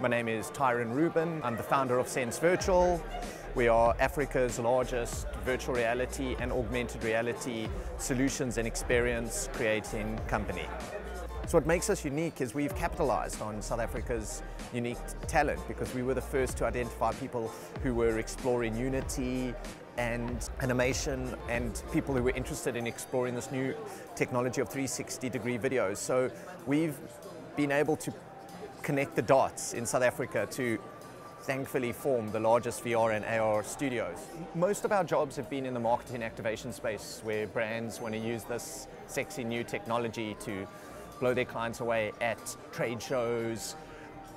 My name is Tyrone Rubin. I'm the founder of SenseVirtual. We are Africa's largest virtual reality and augmented reality solutions and experience creating company. So what makes us unique is we've capitalized on South Africa's unique talent because we were the first to identify people who were exploring Unity and animation and people who were interested in exploring this new technology of 360 degree videos. So we've been able to connect the dots in South Africa to thankfully form the largest VR and AR studios. Most of our jobs have been in the marketing activation space where brands want to use this sexy new technology to blow their clients away at trade shows,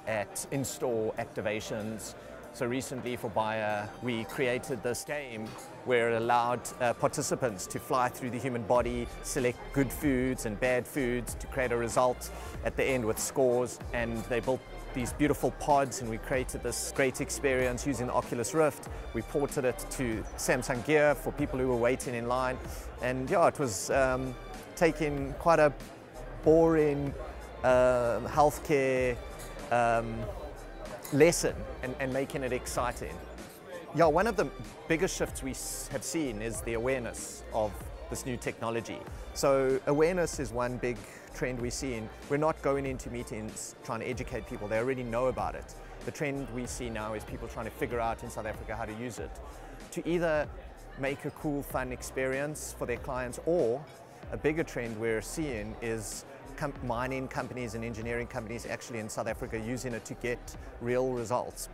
at in-store activations. So recently for Bayer, we created this game where it allowed uh, participants to fly through the human body, select good foods and bad foods to create a result at the end with scores. And they built these beautiful pods and we created this great experience using the Oculus Rift. We ported it to Samsung Gear for people who were waiting in line. And yeah, it was um, taking quite a boring um, healthcare um, lesson and, and making it exciting. Yeah, one of the biggest shifts we have seen is the awareness of this new technology. So awareness is one big trend we're seeing. We're not going into meetings trying to educate people, they already know about it. The trend we see now is people trying to figure out in South Africa how to use it to either make a cool, fun experience for their clients or a bigger trend we're seeing is mining companies and engineering companies actually in South Africa using it to get real results.